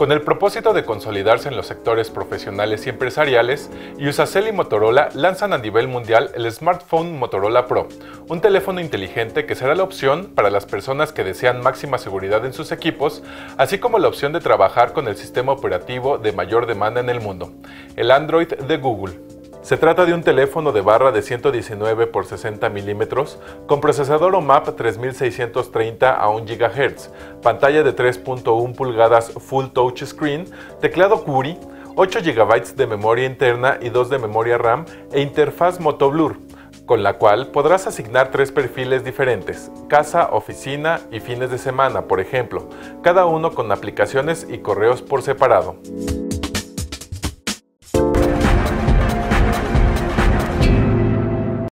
Con el propósito de consolidarse en los sectores profesionales y empresariales, Usacell y Motorola lanzan a nivel mundial el smartphone Motorola Pro, un teléfono inteligente que será la opción para las personas que desean máxima seguridad en sus equipos, así como la opción de trabajar con el sistema operativo de mayor demanda en el mundo, el Android de Google. Se trata de un teléfono de barra de 119 x 60 milímetros con procesador OMAP 3630 a 1 GHz, pantalla de 3.1 pulgadas Full Touch Screen, teclado QWERTY, 8 GB de memoria interna y 2 de memoria RAM e interfaz Motoblur, con la cual podrás asignar tres perfiles diferentes, casa, oficina y fines de semana, por ejemplo, cada uno con aplicaciones y correos por separado.